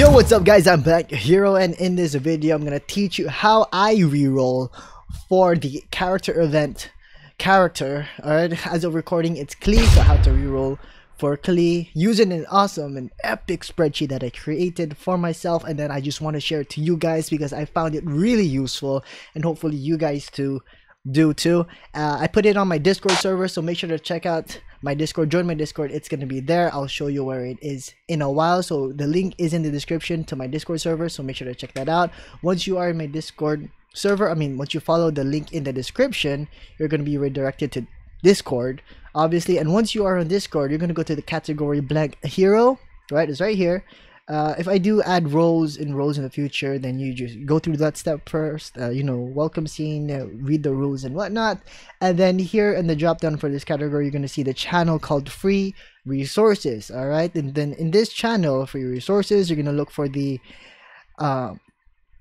Yo, what's up guys? I'm back, Hero, and in this video, I'm gonna teach you how I reroll for the character event character. Alright, as of recording, it's Klee, so how to reroll for Klee using an awesome and epic spreadsheet that I created for myself, and then I just want to share it to you guys because I found it really useful, and hopefully you guys too do too. Uh, I put it on my Discord server, so make sure to check out my Discord. Join my Discord. It's gonna be there. I'll show you where it is in a while. So the link is in the description to my Discord server. So make sure to check that out. Once you are in my Discord server, I mean, once you follow the link in the description, you're gonna be redirected to Discord, obviously. And once you are on Discord, you're gonna go to the category blank hero. Right, it's right here. Uh, if I do add roles in roles in the future, then you just go through that step first. Uh, you know, welcome scene, uh, read the rules and whatnot, and then here in the drop down for this category, you're gonna see the channel called free resources. All right, and then in this channel, free resources, you're gonna look for the uh,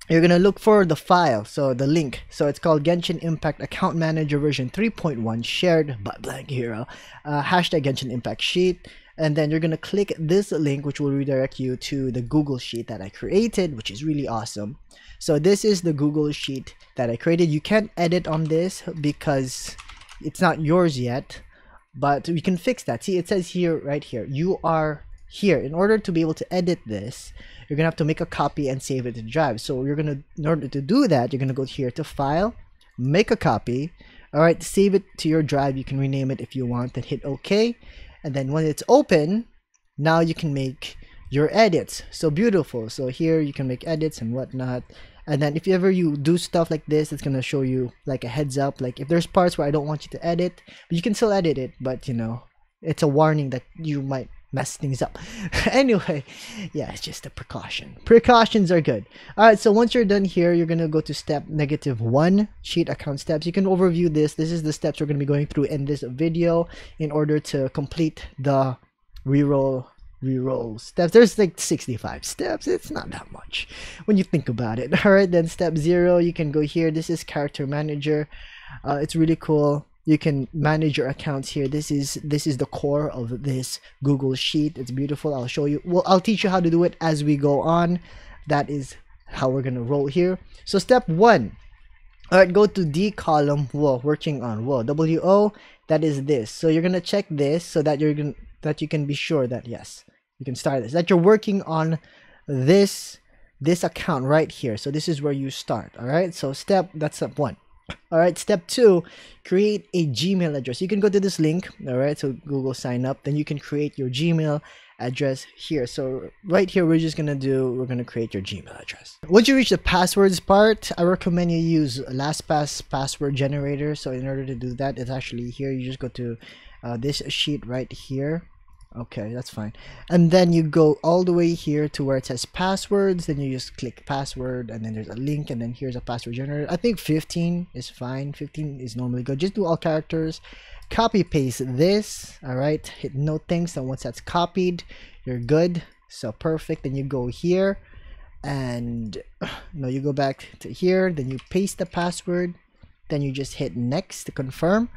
you're gonna look for the file so the link so it's called genshin impact account manager version 3.1 shared by blank hero uh, hashtag genshin impact sheet and then you're gonna click this link which will redirect you to the google sheet that i created which is really awesome. So this is the google sheet that i created. You can't edit on this because it's not yours yet but we can fix that. See it says here right here you are here. In order to be able to edit this you're gonna have to make a copy and save it to drive. So you're gonna in order to do that you're gonna go here to file make a copy. All right save it to your drive. You can rename it if you want then hit ok and then when it's open now you can make your edits. So beautiful. So here you can make edits and whatnot. And then if ever you do stuff like this it's gonna show you like a heads up. Like if there's parts where i don't want you to edit you can still edit it but you know it's a warning that you might mess things up. Anyway yeah it's just a precaution. Precautions are good. All right so once you're done here you're gonna go to step negative one cheat account steps. You can overview this. This is the steps we're gonna be going through in this video in order to complete the reroll reroll steps. There's like 65 steps. It's not that much when you think about it. All right then step zero you can go here. This is character manager. Uh, it's really cool you can manage your accounts here. This is this is the core of this google sheet. It's beautiful. I'll show you. Well i'll teach you how to do it as we go on. That is how we're gonna roll here. So step one. All right go to d column whoa working on whoa wo that is this. So you're gonna check this so that you're gonna that you can be sure that yes you can start this. That you're working on this this account right here. So this is where you start all right so step that's step one all right step two create a gmail address. You can go to this link all right so google sign up then you can create your gmail address here. So right here we're just gonna do we're gonna create your gmail address. Once you reach the passwords part i recommend you use lastpass password generator. So in order to do that it's actually here. You just go to uh, this sheet right here okay that's fine. And then you go all the way here to where it says passwords then you just click password and then there's a link and then here's a password generator. I think 15 is fine. 15 is normally good. Just do all characters. Copy paste this all right? Hit no thanks and once that's copied you're good. So perfect. Then you go here and no you go back to here. Then you paste the password. Then you just hit next to confirm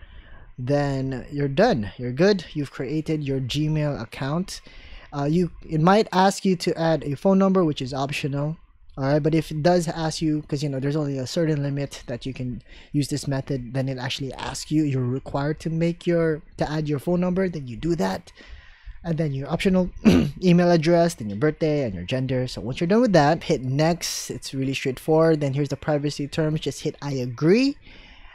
then you're done. You're good. You've created your gmail account. Uh, you it might ask you to add a phone number which is optional. All right but if it does ask you because you know there's only a certain limit that you can use this method then it actually asks you you're required to make your to add your phone number then you do that. And then your optional email address then your birthday and your gender. So once you're done with that hit next. It's really straightforward. Then here's the privacy terms. Just hit i agree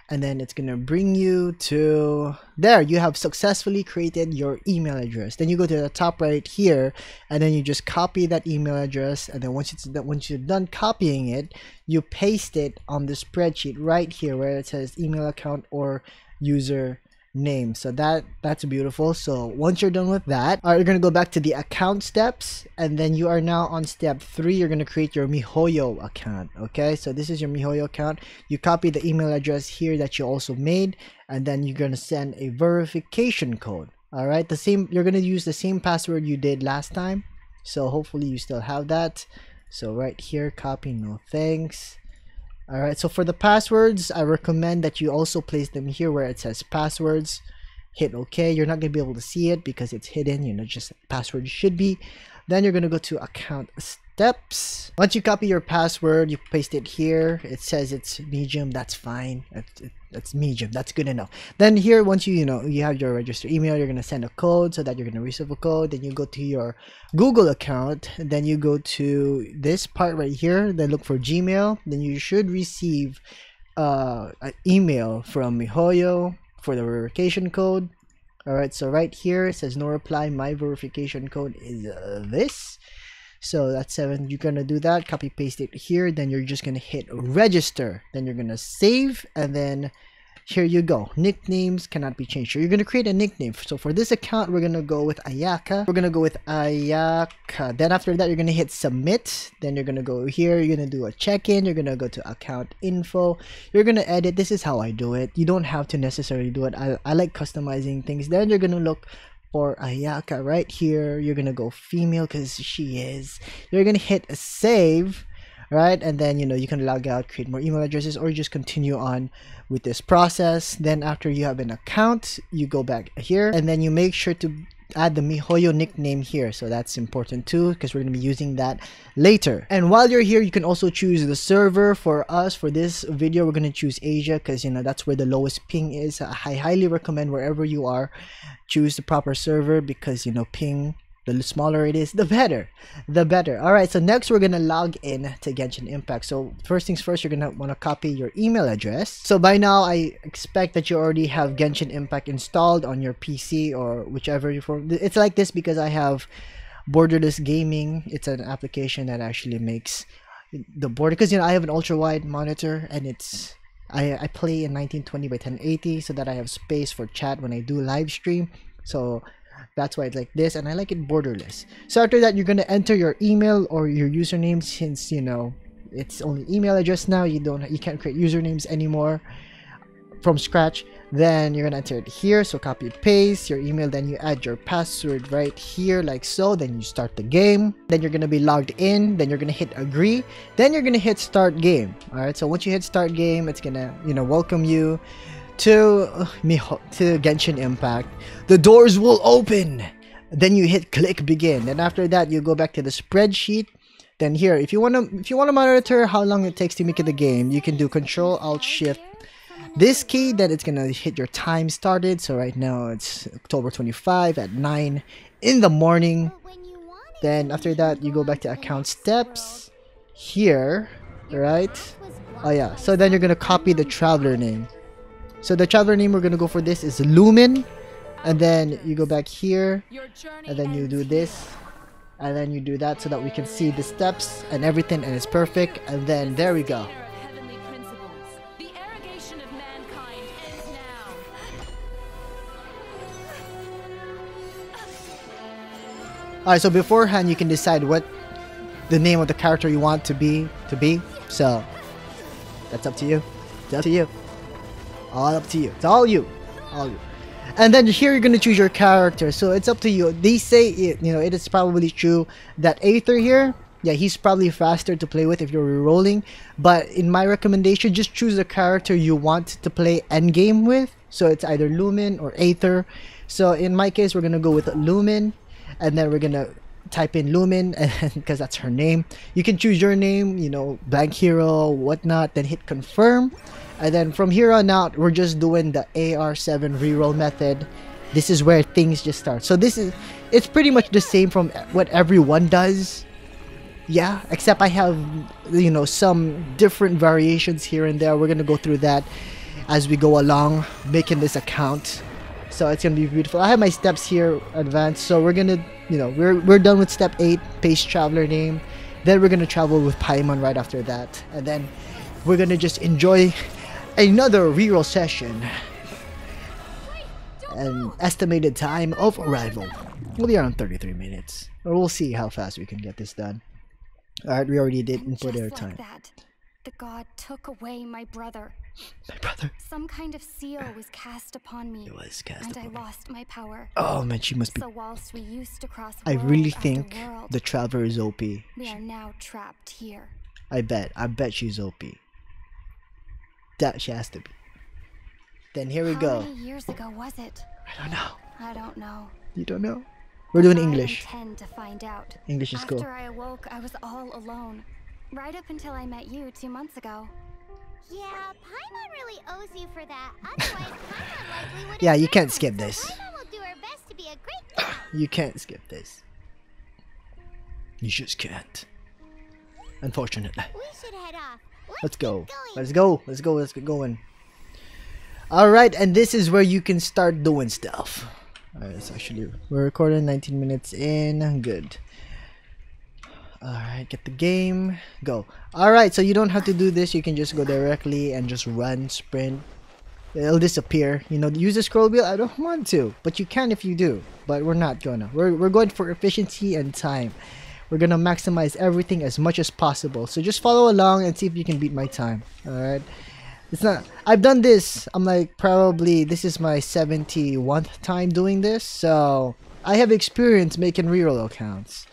and then it's gonna bring you to there. You have successfully created your email address. Then you go to the top right here and then you just copy that email address and then once it's once you're done copying it you paste it on the spreadsheet right here where it says email account or user name. So that that's beautiful. So once you're done with that all right, you're gonna go back to the account steps and then you are now on step three you're gonna create your mihoyo account okay? So this is your mihoyo account. You copy the email address here that you also made and then you're gonna send a verification code all right? The same you're gonna use the same password you did last time. So hopefully you still have that. So right here copy no thanks all right so for the passwords i recommend that you also place them here where it says passwords hit ok you're not going to be able to see it because it's hidden you know just password should be then you're going to go to account steps. Once you copy your password, you paste it here. It says it's medium. That's fine. That's, that's medium. That's good enough. Then here, once you you know you have your registered email, you're gonna send a code so that you're gonna receive a code. Then you go to your Google account. Then you go to this part right here. Then look for Gmail. Then you should receive uh, an email from MiHoYo for the verification code. Alright, so right here it says no reply. My verification code is uh, this. So that's seven. You're gonna do that, copy paste it here, then you're just gonna hit register. Then you're gonna save, and then here you go. Nicknames cannot be changed. So you're gonna create a nickname. So for this account, we're gonna go with Ayaka. We're gonna go with Ayaka. Then after that, you're gonna hit submit. Then you're gonna go here. You're gonna do a check-in. You're gonna go to account info. You're gonna edit. This is how I do it. You don't have to necessarily do it. I, I like customizing things. Then you're gonna look for Ayaka right here. You're gonna go female because she is. You're gonna hit a save, right? And then you know you can log out, create more email addresses, or just continue on with this process. Then after you have an account, you go back here, and then you make sure to add the MiHoYo nickname here. So that's important too because we're going to be using that later. And while you're here, you can also choose the server for us. For this video, we're going to choose Asia because, you know, that's where the lowest ping is. I highly recommend wherever you are, choose the proper server because, you know, ping the smaller it is, the better. The better. Alright, so next we're gonna log in to Genshin Impact. So first things first, you're gonna wanna copy your email address. So by now, I expect that you already have Genshin Impact installed on your PC or whichever you form. It's like this because I have Borderless Gaming. It's an application that actually makes the border because you know I have an ultra wide monitor and it's I, I play in 1920 by 1080 so that I have space for chat when I do live stream. So that's why it's like this and I like it borderless. So after that, you're to enter your email or your username since, you know, it's only email address now. You don't, you can't create usernames anymore from scratch. Then you're gonna enter it here. So copy paste your email. Then you add your password right here like so. Then you start the game. Then you're gonna be logged in. Then you're gonna hit agree. Then you're gonna hit start game. All right. So once you hit start game, it's gonna, you know, welcome you to Miho to Genshin Impact, the doors will open. Then you hit click begin. And after that, you go back to the spreadsheet. Then here, if you wanna if you wanna monitor how long it takes to make the game, you can do Control Alt Shift this key. Then it's gonna hit your time started. So right now it's October 25 at 9 in the morning. Then after that, you go back to account steps here, right? Oh yeah. So then you're gonna copy the traveler name. So the traveler name we're gonna go for this is Lumine. And then you go back here. And then you do this. And then you do that so that we can see the steps and everything and it's perfect. And then there we go. Alright, so beforehand you can decide what the name of the character you want to be to be. So that's up to you. It's up to you. All up to you. It's all you. All you. And then here you're gonna choose your character. So it's up to you. They say it, you know, it is probably true that Aether here, yeah, he's probably faster to play with if you're re-rolling. But in my recommendation, just choose a character you want to play endgame with. So it's either Lumine or Aether. So in my case, we're gonna go with Lumine, and then we're gonna type in Lumine because that's her name. You can choose your name, you know, blank hero, whatnot, then hit confirm. And then from here on out, we're just doing the AR7 reroll method. This is where things just start. So this is, it's pretty much the same from what everyone does. Yeah, except I have, you know, some different variations here and there. We're going to go through that as we go along, making this account. So it's going to be beautiful. I have my steps here advanced. So we're going to, you know, we're, we're done with step 8, paste traveler name. Then we're going to travel with Paimon right after that. And then we're going to just enjoy another reroll session. An estimated time of arrival will be around 33 minutes. Or we'll see how fast we can get this done. Alright, we already did input air like time. that, the god took away my brother. My brother. Some kind of seal was cast upon me, It was cast and I lost my power. Oh man, she must be. So whilst we used to cross I really think world, the Traveler is OP. we are now trapped here. I bet. I bet she's OP. That she has to be. Then here we How go. many years ago was it? I don't know. I don't know. You don't know? We're doing I English. intend to find out. English is After cool. I awoke, I was all alone. Right up until I met you two months ago. Yeah, Paimon really owes you for that. Otherwise, Paimon likely would Yeah, you can't skip this. Paimon will do her best to be a great. You can't skip this. You just can't. Unfortunately. We should head off. Let's go. Let's go. Let's go. Let's get going. Alright, and this is where you can start doing stuff. Alright, it's actually we're recording 19 minutes in. Good. Alright, get the game. Go. Alright, so you don't have to do this, you can just go directly and just run, sprint. It'll disappear. You know, use the scroll wheel. I don't want to, but you can if you do. But we're not gonna. We're we're going for efficiency and time. We're gonna maximize everything as much as possible. So just follow along and see if you can beat my time. Alright. It's not I've done this. I'm like probably this is my 71th time doing this. So I have experience making reroll accounts.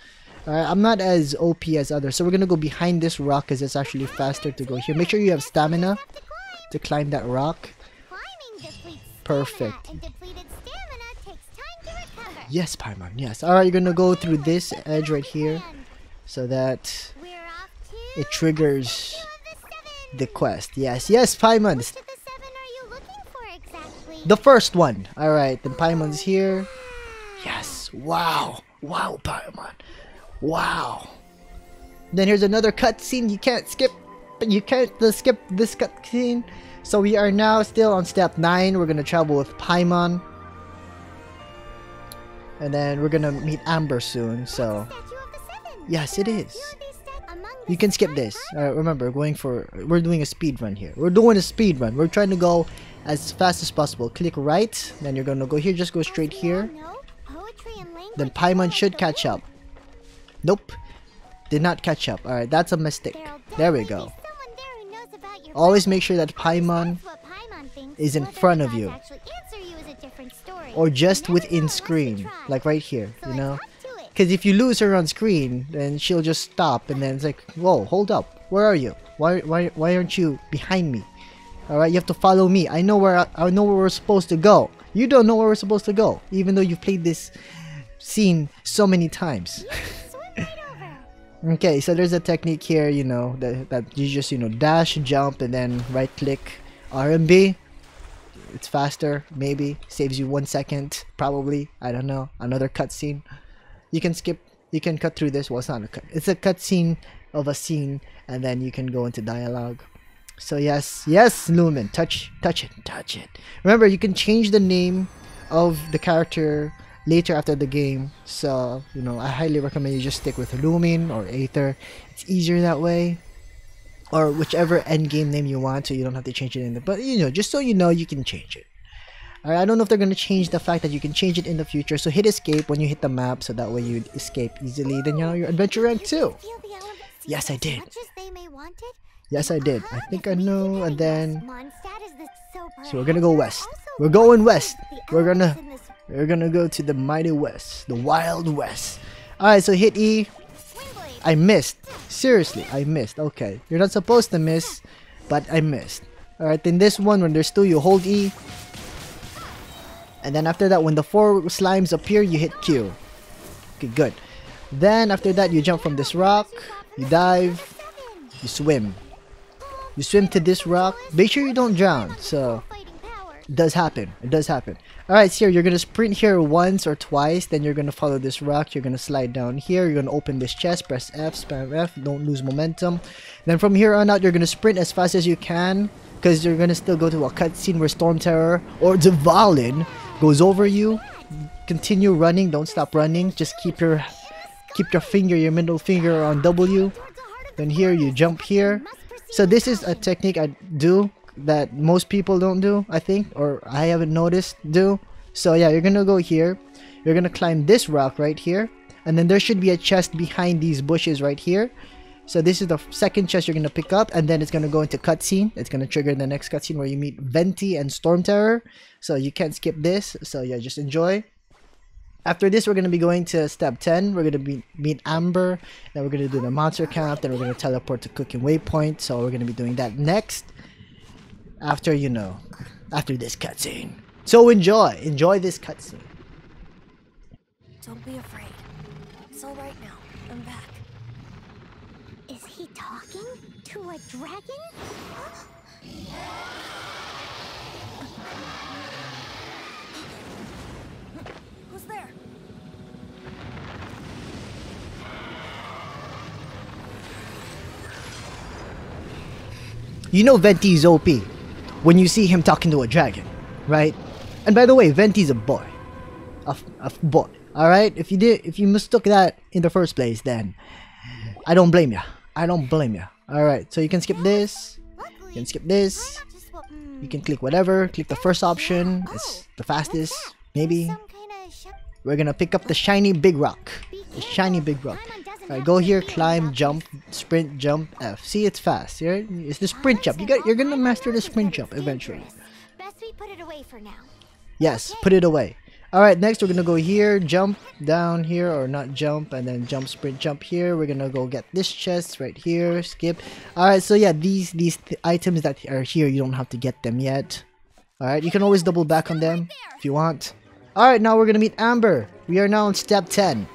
Alright, I'm not as OP as others. So we're gonna go behind this rock because it's actually faster to go here. Make sure you have stamina to climb. that rock. Perfect. stamina, and depleted stamina takes time to recover. Yes, Paimon, yes. Alright, you're gonna go through this edge right here so that We're off to it triggers the quest. Yes, yes, Paimon. Which the seven are you looking for exactly? The first one. Alright, then Paimon's here. Yes. Wow. Wow, Paimon. Wow. Then here's another cutscene you can't skip. but You can't uh, skip this cutscene. So we are now still on step 9. We're gonna travel with Paimon. And then we're gonna meet Amber soon, so... Statue of the seven. Yes, it is. You're the sta- among the You can skip this. Uh, remember, going for we're doing a speed run here. We're doing a speed run. We're trying to go as fast as possible. Click right, then you're gonna go here. Just go straight As we all here. know, poetry and language Then Paimon should catch up. Nope, did not catch up. All right, that's a mistake. There'll we go. be someone there who knows about your Always make sure that Paimon That's what Paimon thinks. is in front of you. Or just You never know within screen, like right here. You know, up to it. because if you lose her on screen, then she'll just stop, and then it's like, whoa, hold up, where are you? Why why why aren't you behind me? All right, you have to follow me. I know where I, I know where we're supposed to go. You don't know where we're supposed to go, even though you've played this scene so many times. Swim right over. Okay, so there's a technique here, you know, that, that you just, you know, dash, jump, and then right click RMB. It's faster, maybe. Saves you one second, probably. I don't know. Another cutscene. You can skip, you can cut through this. Well, it's not a cut. It's a cutscene of a scene, and then you can go into dialogue. So yes, yes, Lumine, touch, touch it, touch it. Remember, you can change the name of the character later after the game. So you know, I highly recommend you just stick with Lumine or Aether. It's easier that way, or whichever end game name you want, so you don't have to change it in the. But you know, just so you know, you can change it. Alright, I don't know if they're gonna change the fact that you can change it in the future. So hit escape when you hit the map, so that way you escape easily. Then you know your adventure rank too. Yes, I did. Yes, I did. I think I know. And then so we're gonna go west. We're going west. We're gonna we're gonna go to the mighty west, the wild west. Alright, so hit E. I missed. Seriously, I missed. Okay. You're not supposed to miss, but I missed. Alright, in this one, when there's two, you hold E. And then after that, when the four slimes appear, you hit Q. Okay, good. Then after that, you jump from this rock, you dive, you swim. You swim to this rock. Make sure you don't drown. So it does happen. It does happen. Alright, here, you're gonna sprint here once or twice, then you're gonna follow this rock, you're gonna slide down here, you're gonna open this chest, press F, spam F, don't lose momentum. Then from here on out, you're gonna sprint as fast as you can, because you're gonna still go to a cutscene where Storm Terror or Dvalin goes over you. Continue running, don't stop running, just keep your keep your finger, your middle finger on W. Then here you jump here. So this is a technique I do that most people don't do, I think, or I haven't noticed do. So yeah, you're gonna go here. You're gonna climb this rock right here, and then there should be a chest behind these bushes right here. So this is the second chest you're gonna pick up, and then it's gonna go into cutscene. It's gonna trigger the next cutscene where you meet Venti and Storm Terror. So you can't skip this. So yeah, just enjoy. After this, we're gonna be going to step 10. We're gonna be meet Amber. Then we're gonna do the monster camp. Then we're gonna teleport to Cooking Waypoint. So we're gonna be doing that next. After you know, after this cutscene. So enjoy, enjoy this cutscene. Don't be afraid. It's all right now. I'm back. Is he talking to a dragon? Who's there? You know Venti's OP when you see him talking to a dragon, right? And by the way, Venti's a boy. A, boy. Alright? If you did if you mistook that in the first place, then I don't blame you. I don't blame you. Alright, so you can skip this. You can skip this. You can click whatever. Click the first option. It's the fastest. Maybe. We're gonna pick up the shiny big rock. The shiny big rock. Alright, go here, climb, jump, sprint, jump, F. See, it's fast. Right? It's the sprint jump. You got. You're gonna master the sprint jump eventually. Best we put it away for now. Yes, put it away. Alright, next we're gonna go here, jump down here, or not jump, and then jump, sprint, jump here. We're gonna go get this chest right here, skip. Alright, so yeah, these these th- items that are here, you don't have to get them yet. Alright, you can always double back on them if you want. Alright, now we're gonna meet Amber. We are now on step 10.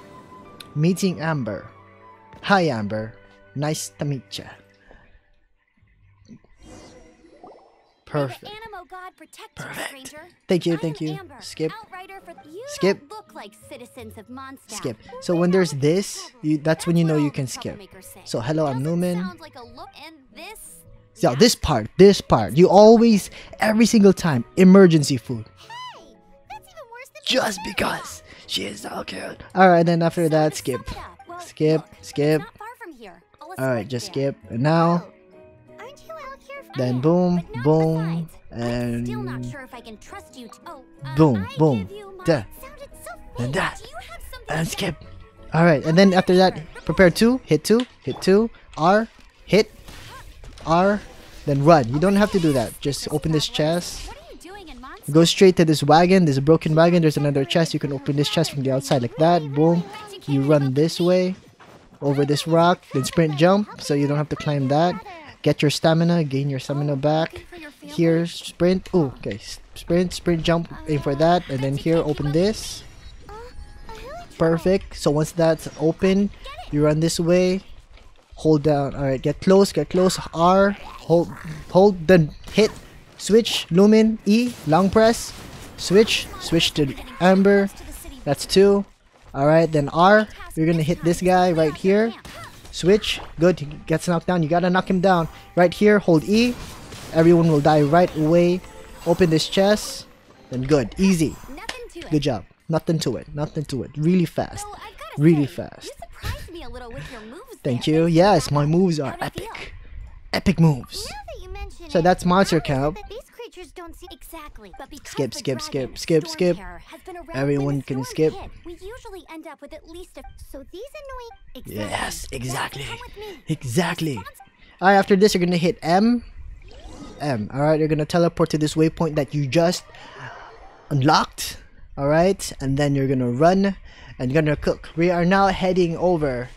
Meeting Amber. Hi Amber. Nice to meet ya. Perfect. May the Anemo God protect Perfect. you. Thank you, thank you. Skip. You Skip. don't look like citizens of Mondstadt. Skip. So when there's this, you, that's when you know you can skip. So hello, I'm Newman. sound like a look and this part, this part, you always, every single time, emergency food. Hey, that's even worse than Just because she is so cute. Alright, then after that, skip. Sum it up, well, Skip, skip. not far from here. I'll Alright, just skip. And now, Aren't you out here? for- then boom, boom, besides. I'm still not and sure if I can trust you. To, oh, uh, boom, boom, da, and that, Do you have something and skip. Alright, and then after that, prepare two, hit two, hit two, R, hit, R, then run. You don't have to do that. Just open this chest. What are you doing in Mondstadt? Go straight to this wagon. There's a broken wagon. There's another chest. You can open this chest from the outside like that. Boom. You run this way, over this rock, then sprint jump, so you don't have to climb that. Get your stamina, gain your stamina back. Here, sprint. Oh, okay. Sprint, sprint, jump, aim for that, and then here, open this. Perfect. So once that's open, you run this way. Hold down. All right, get close, get close. R, hold, hold, then hit, switch, lumine, E, long press, switch, switch to amber. That's two. All right, then R. You're gonna hit this guy right here. Switch. Good. He gets knocked down. You gotta knock him down. Right here. Hold E. Everyone will die right away. Open this chest. Then good. Easy. Nothing to it. Good job. Nothing to it. Nothing to it. Really fast. Oh, gotta Really fast. You surprised me a little with your moves Thank you. Yes, my moves are How'd it feel? epic. Epic moves. Now that you mention So that's monster camp. Don't seem Exactly. But because Skip, skip, skip, skip, skip. Terror, has been around Everyone can skip. Pit, we usually end up with at least a So these annoying. Exactly. Yes, Why don't you exactly. come with me? Exactly. Alright, after this, you're gonna hit M. M. Alright, you're gonna teleport to this waypoint that you just unlocked. Alright, and then you're gonna run and you're gonna cook. We are now heading over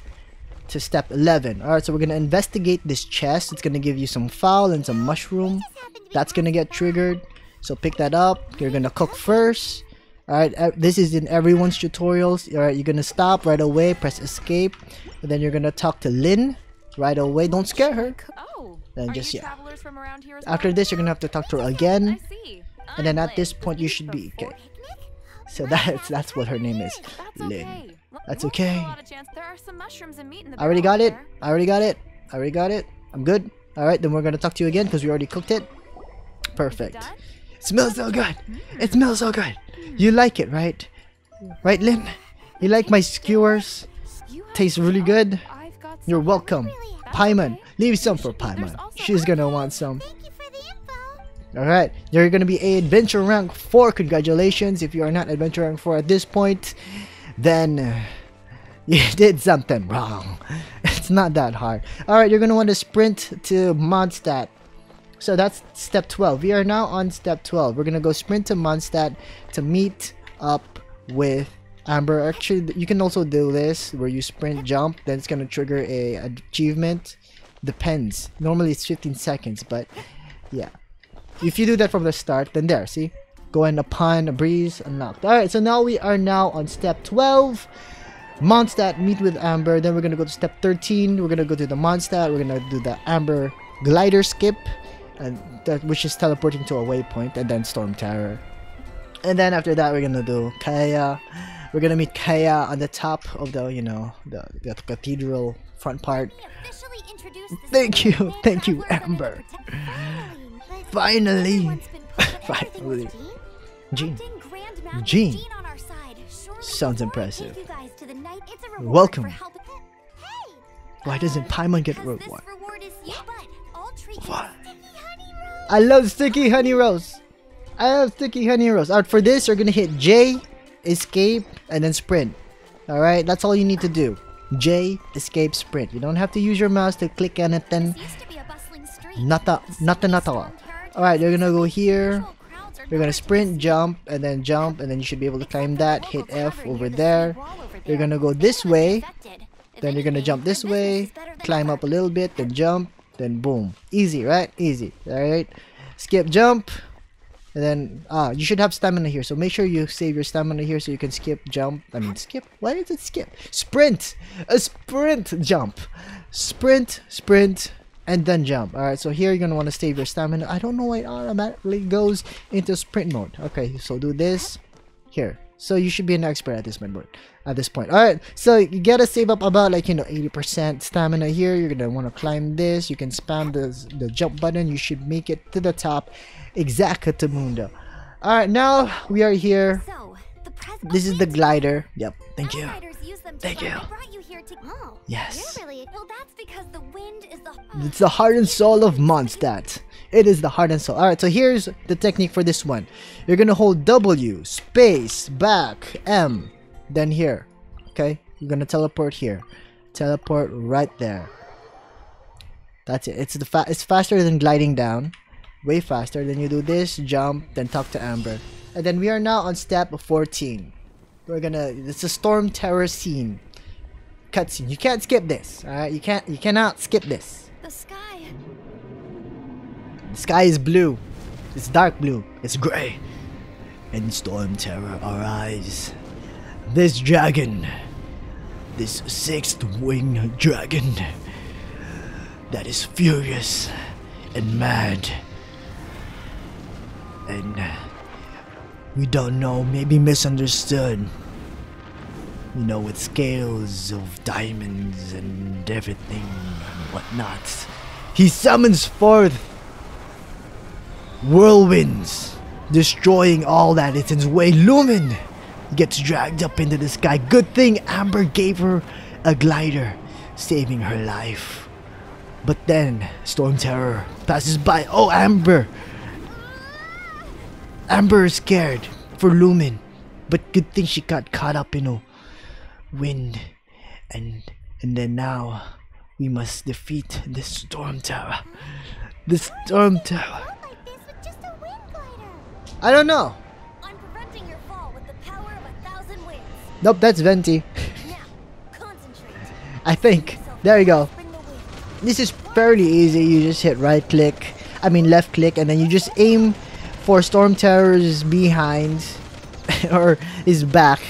to step 11. Alright, so we're gonna investigate this chest. It's gonna give you some fowl and some mushroom. That's gonna get triggered. So pick that up. You're gonna cook first. Alright, this is in everyone's tutorials. Alright, you're gonna stop right away, press escape, and then you're gonna talk to Lynn right away. Don't scare her. Oh, Then just- yeah. travelers from around here as After this, you're gonna have to talk to her again, and then at this point, you should be okay. So that's that's what her name is, Lynn. That's you won't get okay. A lot of chance. There are some mushrooms and meat in the I already got it. I already got it. I already got it. I'm good. All right, then we're gonna talk to you again because we already cooked it. Perfect. It smells so good. Hmm. It smells so good. You like it, right? Right, Lynn? You like my skewers? Tastes really good. You're welcome. Paimon, leave some for Paimon. She's gonna want some. Thank you for the info. All right, you're gonna be a adventure rank four. Congratulations! If you are not adventure rank four at this point, then uh, you did something wrong. It's not that hard. All right, you're gonna want to sprint to Mondstadt. So that's step 12. We are now on step 12. We're gonna go sprint to Mondstadt to meet up with Amber. Actually, you can also do this where you sprint jump. Then it's gonna trigger a achievement. Depends. Normally it's 15 seconds, but yeah. If you do that from the start, then there, see? Going upon a breeze, unlocked. Alright, so now we are now on step 12. Mondstadt, meet with Amber. Then we're gonna go to step 13. We're gonna go to the Mondstadt. We're gonna do the Amber glider skip, and that which is teleporting to a waypoint, and then Storm Terror. And then after that, we're gonna do Kaeya. We're gonna meet Kaeya on the top of the, you know, the, the cathedral front part. We officially introduced the Thank you, thank you, Amber. Finally, Finally. But everyone's been put everything Finally. with Jean? Jean. Acting Grandmaster Jean. Jean on our side. Sounds impressive. you guys to the night, it's a Welcome. Hey, Why doesn't Paimon get reward? This reward is you, but I'll treat What? sticky honey roast. I love sticky honey roast. I love sticky honey roast. Alright, for this, you're gonna hit J, escape, and then sprint. Alright, that's all you need to do. J, escape, sprint. You don't have to use your mouse to click anything. This used to be a bustling street. Nata, nata, nata. Alright, you're gonna go here. You're gonna sprint, jump, and then jump, and then you should be able to climb that. Hit F over there. You're gonna go this way. Then you're gonna jump this way, climb up a little bit, then jump, then boom. Easy, right? Easy. Alright. Skip jump. And then ah, you should have stamina here. So make sure you save your stamina here so you can skip jump. I mean skip. Why is it skip? Sprint! A sprint jump. Sprint, sprint, and then jump. Alright, so here you're gonna want to save your stamina. I don't know why it automatically goes into sprint mode. Okay, so do this here. So you should be an expert at this point. At this point, all right. So you gotta save up about like you know 80% stamina here. You're gonna want to climb this. You can spam the the jump button. You should make it to the top. Exactamundo. All right, now we are here. So, the This is the glider. Yep. Thank you. Outsiders use them to Thank you. I brought you here to. Oh, Yes. Really well. That's because the wind is the. It's the heart and soul of Mondstadt. It is the heart and soul. Alright, so here's the technique for this one. You're gonna hold W, space, back, M, then here. Okay? You're gonna teleport here. Teleport right there. That's it. It's the fa- it's faster than gliding down. Way faster. Then you do this, jump, then talk to Amber. And then we are now on step 14. We're gonna it's a storm terror scene. Cutscene. You can't skip this. Alright? You can't you cannot skip this. The sky. The sky is blue. It's dark blue. It's gray. And storm terror arise. This dragon, this sixth winged dragon, that is furious and mad. And we don't know, maybe misunderstood. You know, with scales of diamonds and everything and whatnot. He summons forth whirlwinds, destroying all that is in his way. Lumine gets dragged up into the sky. Good thing Amber gave her a glider, saving her life. But then Storm Terror passes by. Oh, Amber! Amber is scared for Lumine, but good thing she got caught up in a wind, and and then now we must defeat the Storm tower. The Storm tower. Like this just a wind glider. I don't know. I'm preventing your fall with the power of a thousand winds. Nope, that's Venti. Now, concentrate. I think. There you go. Bring the wind. This is fairly easy. You just hit right click, I mean left click, and then you just aim for Storm Terror's behind or his back.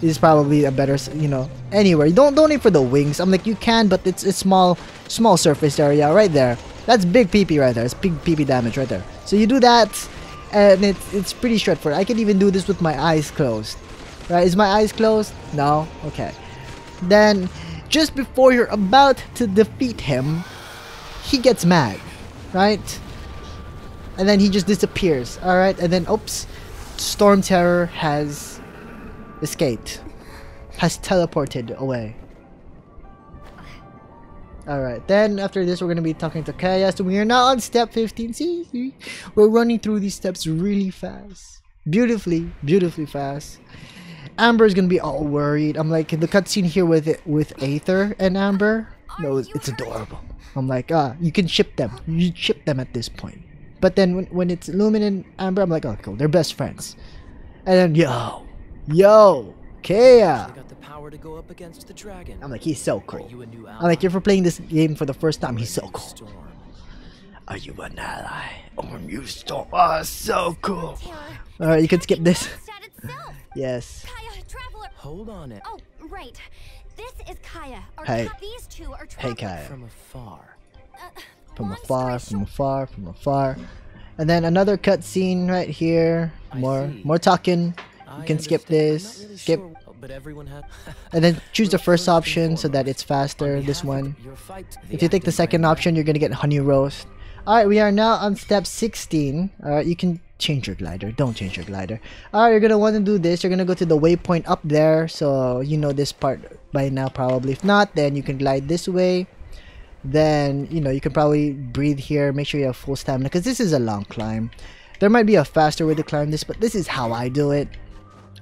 Is probably a better, you know. Anywhere. Don't don't aim for the wings. I'm like you can, but it's a small small surface area right there. That's big PP right there. It's big PP damage right there. So you do that, and it's it's pretty straightforward. I can even do this with my eyes closed. Right? Is my eyes closed? No. Okay. Then, just before you're about to defeat him, he gets mad, right? And then he just disappears, alright? And then, oops, Storm Terror has escaped, has teleported away. Alright, then after this, we're gonna be talking to Kaeya. So we are now on step 15. See? We're running through these steps really fast. Beautifully, beautifully fast. Amber is gonna be all worried. I'm like the cutscene here with it with Aether and Amber. No, it's, it's adorable. I'm like, ah, you can ship them. You ship them at this point. But then when, when it's Lumine and Amber, I'm like, oh, cool, they're best friends. And then yo, yo, Kaeya. Got the power to go up against the dragon. I'm like, he's so cool. you a new ally? I'm like, if you're playing this game for the first time, he's so Ready to cool. storm? Are you an ally or you storm? Oh, ah, so cool. Terror. All right, you can skip this. Yes. Kaeya, traveler. Hold on it. Oh, right. This is Kaeya. Or Hey. These two are Hey. Kaeya. From afar. Uh, from afar, from afar, from afar. And then another cutscene right here. More, more talking. I can skip this, really skip. sure, but everyone had. And then choose the first option so that it's faster. This one. If you take the second option, you're gonna get honey roast. Alright, we are now on step 16. Alright, you can change your glider. Don't change your glider. Alright, you're gonna want to do this. You're gonna go to the waypoint up there. So you know this part by now probably. If not, then you can glide this way. Then, you know, you can probably breathe here. Make sure you have full stamina because this is a long climb. There might be a faster way to climb this, but this is how I do it.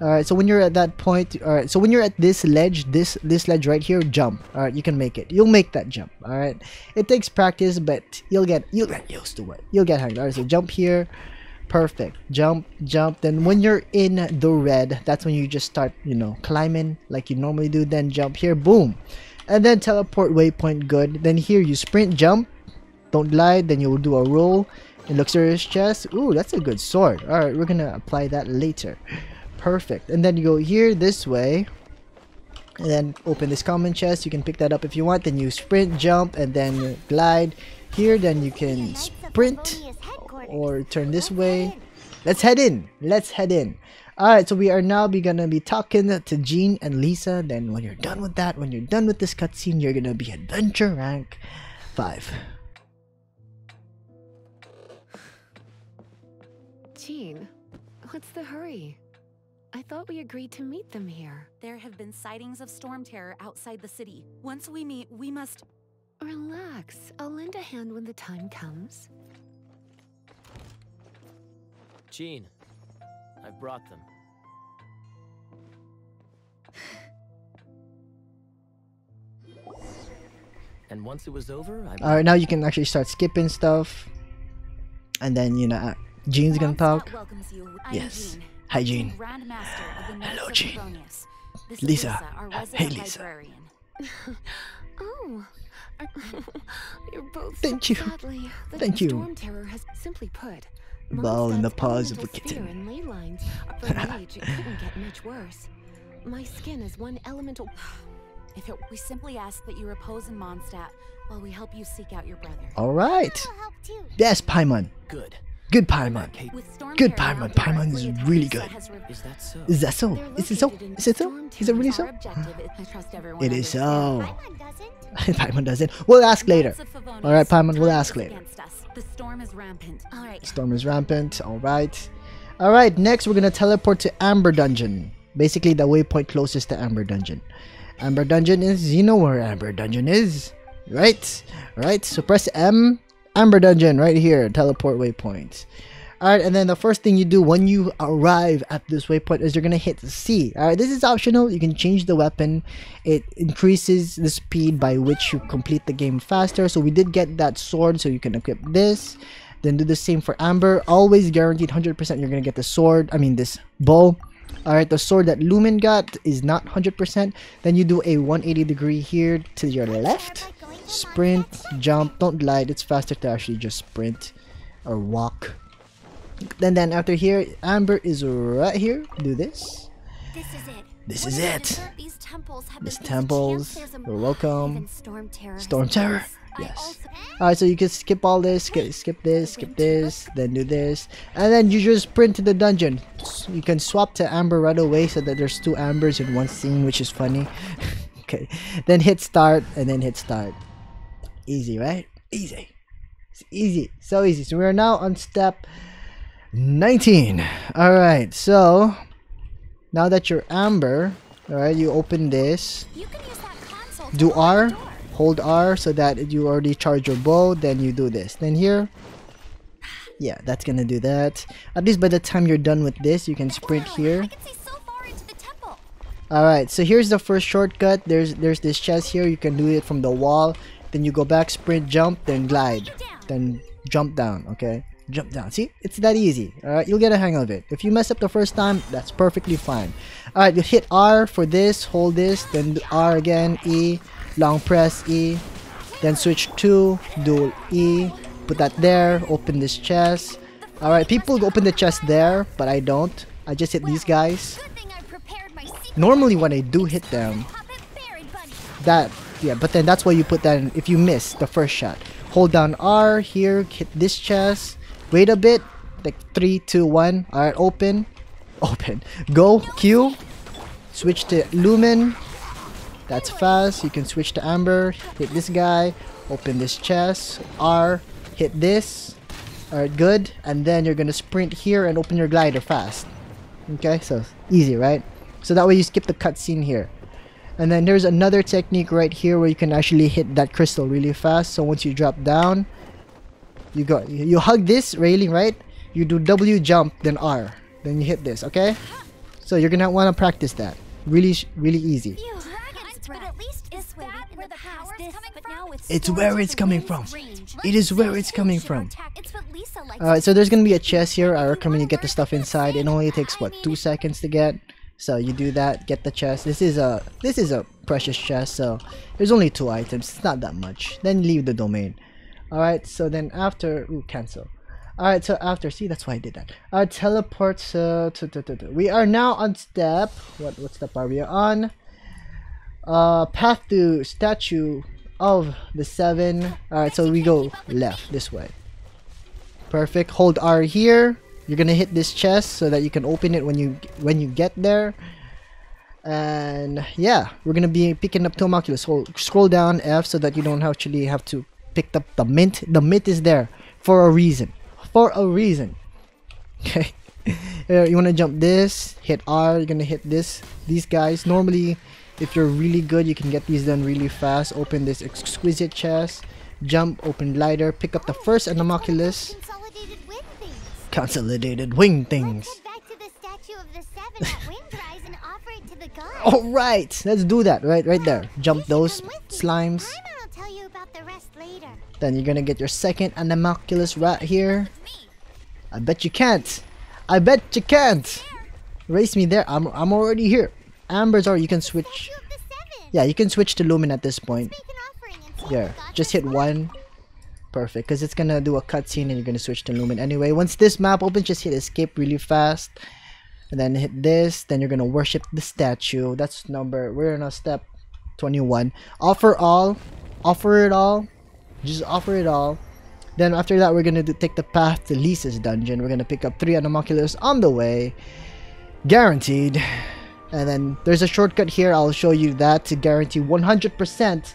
Alright, so when you're at that point, alright, so when you're at this ledge, this this ledge right here, jump. Alright, you can make it. You'll make that jump. Alright. It takes practice, but you'll get you'll get used to it. You'll get hungry. Alright, so jump here. Perfect. Jump, jump. Then when you're in the red, that's when you just start, you know, climbing like you normally do. Then jump here, boom. And then teleport waypoint good. Then here you sprint, jump, don't glide, then you'll do a roll. At his chest. Ooh, that's a good sword. Alright, we're gonna apply that later. Perfect. And then you go here this way. And then open this common chest. You can pick that up if you want. Then you sprint, jump, and then glide. Here, then you can sprint or turn this way. Let's head in. Let's head in. Alright, so we are now be gonna be talking to Jean and Lisa. Then when you're done with that, when you're done with this cutscene, you're gonna be adventure rank 5. Jean, what's the hurry? I thought we agreed to meet them here. There have been sightings of storm terror outside the city. Once we meet, we must. Relax. I'll lend a hand when the time comes. Jean, I've brought them. And once it was over, I. Alright, now you can actually start skipping stuff. And then, you know, uh, Jean's gonna talk. welcomes you. I'm Yes. Jean, Hi, Jean. Grand Master of the Knights Hello, Jean. Lisa. Lisa, Hey, Lisa. librarian. Oh, you're both Thank so you. Sadly, the Thank you. storm terror has simply put. Ball in the paws of a kitten. and ley lines. For age, it couldn't get much worse. My skin is one elemental. If it, we simply ask that you repose in Mondstadt while we help you seek out your brother. Alright. I'll help too. Yes, Paimon. Good. Good Paimon. Kate, With storm Good terror Paimon. Paimon is really good. is that so? Is that so? Is it so? Is it so? Is it really so? our objective. I trust everyone It is so. Paimon doesn't. We'll ask later. Knights of Favonius, Alright, Paimon, we'll ask later. The storm is rampant. All right. Storm is rampant. Alright. Alright, next we're gonna teleport to Amber Dungeon. Basically, the waypoint closest to Amber Dungeon. Amber Dungeon is, you know where Amber Dungeon is. Right? Right? So press M, Amber Dungeon, right here. Teleport waypoint. Alright, and then the first thing you do when you arrive at this waypoint is you're gonna hit C. Alright, this is optional. You can change the weapon. It increases the speed by which you complete the game faster. So we did get that sword, so you can equip this. Then do the same for Amber. Always guaranteed 100% you're gonna get the sword. I mean this bow. Alright, the sword that Lumine got is not 100%. Then you do a 180 degree here to your left. Start by going to Sprint, jump, don't glide. It's faster to actually just sprint or walk. Then then after here, Amber is right here. Do this. This is it. This What is it. These temples these temples. chants, there's a- You're welcome. Storm terror. Storm terror. Yes. Alright, so you can skip all this, skip, skip this, skip this, then do this, and then you just sprint to the dungeon. You can swap to Amber right away so that there's two Ambers in one scene, which is funny. okay, then hit start, and then hit start. Easy, right? Easy. It's easy. So easy. So we are now on step 19. Alright, so now that you're Amber, alright, you open this You can use that console do R, hold R so that you already charge your bow, then you do this. Then here, yeah, that's gonna do that. At least by the time you're done with this, you can sprint here. I can see so far into the temple. Alright, so here's the first shortcut. There's there's this chest here. You can do it from the wall. Then you go back, sprint, jump, then glide. Then jump down, okay? Jump down. See? It's that easy. Alright, you'll get a hang of it. If you mess up the first time, that's perfectly fine. Alright, you hit R for this, hold this, then R again, E, long press E, then switch to, dual E, Put that there. Open this chest. Alright, people open the chest there, but I don't. I just hit these guys. Good thing I prepared my secret Normally when I do hit them, puppet berry bunny. that yeah but then that's why you put that in if you miss the first shot. Hold down r here hit this chest wait a bit like three two one all right open open go q switch to lumine that's fast you can switch to amber hit this guy open this chest r hit this all right good and then you're gonna sprint here and open your glider fast. Okay so easy right? So that way you skip the cutscene here and then there's another technique right here where you can actually hit that crystal really fast. So once you drop down, you go you you hug this railing, right? You do W jump, then R. Then you hit this, okay? So you're gonna wanna practice that. Really really easy. Dragon's breath. But at least is that where the power's coming but from? now it's It's where it's coming from. It is where it's coming from. It's what Lisa likes. Alright, so there's gonna be a chest here. I recommend you get the stuff inside. It only takes what two seconds to get. So you do that, get the chest. This is a this is a precious chest, so there's only two items. It's not that much. Then leave the domain. Alright, so then after ooh cancel. Alright, so after see that's why I did that. Alright, teleport uh, to, to, to, to. We are now on step what what step are we on? Uh path to statue of the seven. Alright, so we go left this way. Perfect. Hold R here. You're gonna hit this chest so that you can open it when you when you get there. And yeah, we're gonna be picking up Tomoculus. Hold, scroll down F so that you don't actually have to pick up the mint. The mint is there for a reason. For a reason. Okay. Uh, you wanna jump this, hit R. You're gonna hit this. These guys. Normally, if you're really good, you can get these done really fast. Open this exquisite chest. Jump, open glider, pick up the first Anemoculus. Consolidated wind things. Consolidated wing things. Let's head back to the statue of the seven at Windrise and offer it to the gods. Alright, let's do that. Right right there. Jump those come with me. slimes. Paimon will tell you about the. Then you're gonna get your second Anemoculus right here. I bet you can't. I bet you can't. Race me there. I'm I'm already here. Amber's or you can switch. Statue of the seven. Yeah, you can switch to Lumine at this point. Make an offering and see Yeah, if the gods just hit one. Perfect, because it's gonna do a cutscene and you're gonna switch to Lumine anyway. Once this map opens, just hit escape really fast. And then hit this, then you're gonna worship the statue. That's number, we're in a step 21. Offer all, offer it all, just offer it all. Then after that, we're gonna do, take the path to Lisa's dungeon. We're gonna pick up three Anemoculus on the way. Guaranteed. And then there's a shortcut here. I'll show you that to guarantee 100%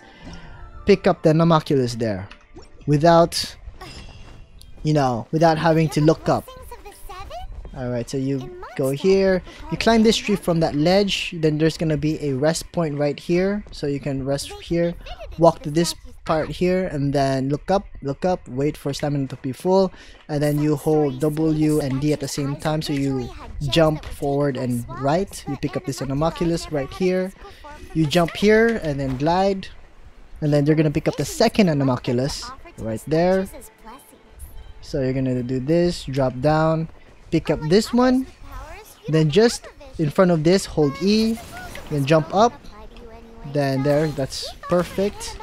pick up the Anemoculus there. Without, you know, without having to look up. Alright, so you go here. You climb this tree from that ledge. Then there's gonna be a rest point right here. So you can rest here. Walk to this part here and then look up, look up, wait for stamina to be full. And then you hold W and D at the same time. So you jump forward and right. You pick up this Anemoculus right here. You jump here and then glide. And then you're gonna pick up the second Anemoculus right there. So you're gonna do this, drop down, pick up this one, then just in front of this, hold E, then jump up, then there, that's perfect.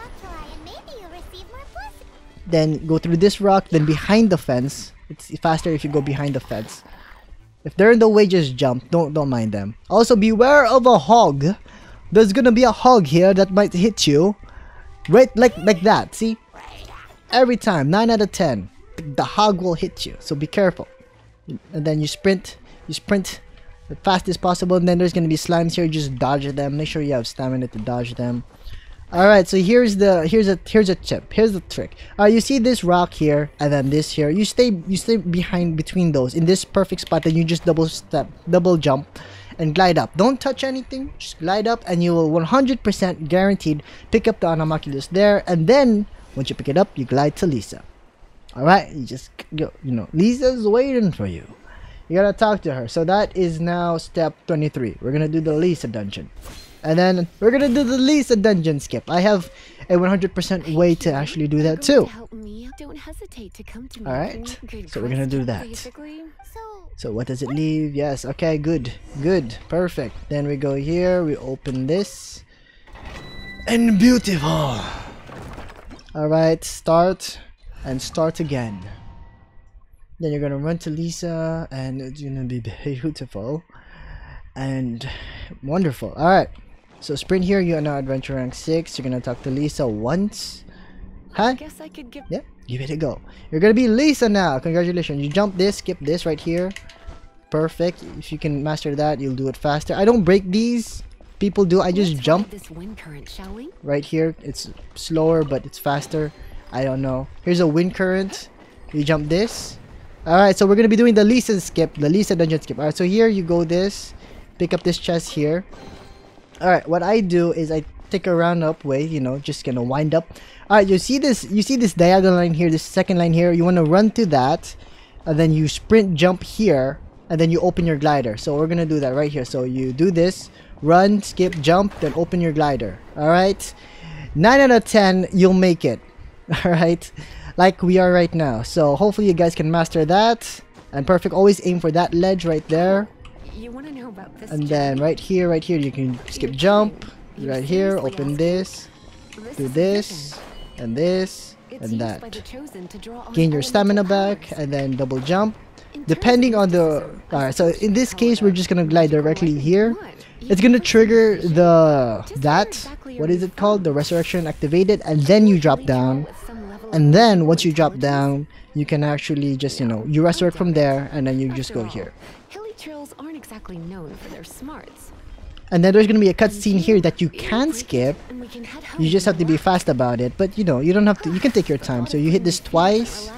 Then go through this rock, then behind the fence. It's faster if you go behind the fence. If they're in the way, just jump. Don't don't mind them. Also, beware of a hog. There's gonna be a hog here that might hit you, right like like that. See, every time, nine out of ten, the hog will hit you. So be careful. And then you sprint. You sprint the fastest possible. And then there's gonna be slimes here. Just dodge them. Make sure you have stamina to dodge them. Alright, so here's the here's a here's a tip. Here's the trick. Uh, you see this rock here and then this here. You stay you stay behind between those in this perfect spot and you just double step, double jump and glide up. Don't touch anything. Just glide up and you will 100% guaranteed pick up the Anemoculus there and then once you pick it up, you glide to Lisa. Alright, you just go, you know, Lisa's waiting for you. You gotta talk to her. So that is now step 23. We're gonna do the Lisa dungeon. And then we're gonna do the Lisa dungeon skip. I have a 100% way to actually do that too. help me? Don't hesitate to come to me. Alright, so we're gonna do that. So what does it leave? Yes, okay, good. Good. Perfect. Then we go here, we open this. And beautiful. Alright, start. and start again. Then you're gonna run to Lisa, and it's gonna be beautiful and wonderful. All right. So sprint here. You're now adventure rank six. You're gonna talk to Lisa once. Huh? I Guess I could give. Yeah, give it a go. You're gonna be Lisa now. Congratulations. You jump this, skip this right here. Perfect. If you can master that, you'll do it faster. I don't break these. People do. I just Let's jump this wind current, shall we? right here. It's slower, but it's faster. I don't know. Here's a wind current. You jump this. Alright, so we're gonna be doing the Lisa skip, the Lisa dungeon skip. Alright, so here you go this, pick up this chest here. Alright, what I do is I take a round up way, you know, just gonna wind up. Alright, you see this you see this diagonal line here, this second line here, you wanna run to that, and then you sprint jump here, and then you open your glider. So we're gonna do that right here. So you do this, run, skip, jump, then open your glider. Alright? 9 out of 10, you'll make it. Alright? Like we are right now. So hopefully you guys can master that. And perfect. Always aim for that ledge right there. You want to know about this? And then right here, right here, you can skip jump. Right here, open this. Do this. And this. And that. by the chosen to draw on Gain your stamina back. And then double jump. Depending on the... Alright, so in this case, we're just gonna glide directly here. It's gonna trigger the... That. What is it called? The resurrection activated. And then you drop down. with some level of and then once you drop down you can actually just you know you resurrect from there and then you just go here Hilly trails aren't exactly known for their smarts. and then there's gonna be a cutscene here that you can skip And we can head home you just have to be fast about it but you know you don't have to you can take your time so you hit this twice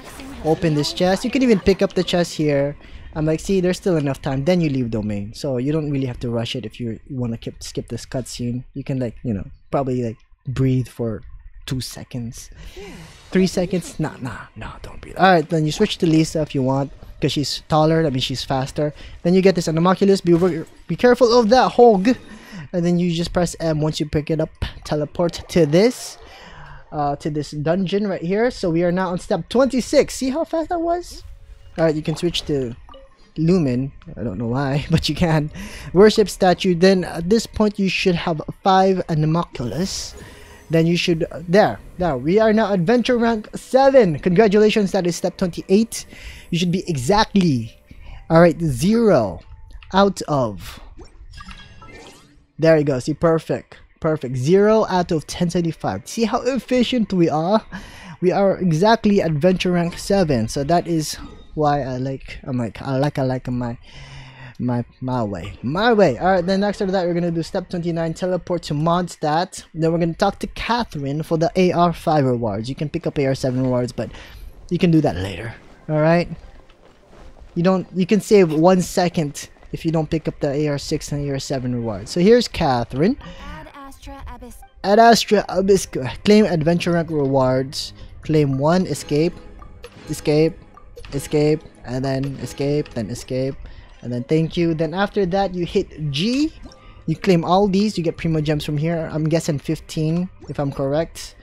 open this chest you can even pick up the chest here I'm like see there's still enough time. Then you leave domain. So you don't really have to rush it if you want to skip this cutscene. You can like you know probably like breathe for two seconds. Three seconds? Nah nah nah don't breathe. All right then you switch to lisa if you want because she's taller that means she's faster. Then you get this Anemoculus be, be careful of that hog. And then you just press m. Once you pick it up teleport to this uh to this dungeon right here. So we are now on step 26 see how fast that was? All right you can switch to lumine i don't know why but you can. Worship statue. Then at this point you should have five Anemoculus then you should there now we are now adventure rank 7 congratulations that is step 28 you should be exactly all right zero out of there you go. See perfect perfect. Zero out of 1075 see how efficient we are? We are exactly adventure rank 7 so that is why i like i'm like i like i like my my my way. My way. All right then next after that we're gonna do step 29 teleport to Mondstadt. Then we're gonna talk to Catherine for the AR5 rewards. You can pick up AR7 rewards but you can do that later. All right? You don't you can save one second if you don't pick up the AR6 and AR7 rewards. So here's Catherine. Ad Astra Abyss. at Astra Abyss claim adventure rank rewards. Claim one escape. Escape escape and then escape then escape and then thank you. Then after that you hit G. You claim all these. You get Primogems from here. I'm guessing 15 if I'm correct.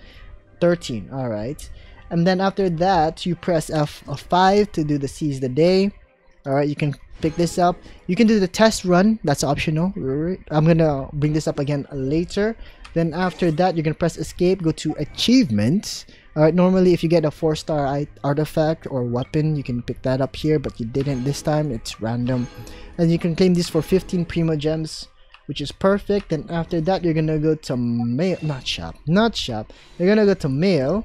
13 all right. And then after that you press F F5 to do the seize the day. All right you can pick this up. You can do the test run. That's optional. I'm gonna bring this up again later. Then after that you're gonna press escape go to achievements all right normally if you get a four star artifact or weapon you can pick that up here but you didn't this time it's random. And you can claim these for 15 Primogems which is perfect And after that you're gonna go to mail not shop not shop you're gonna go to mail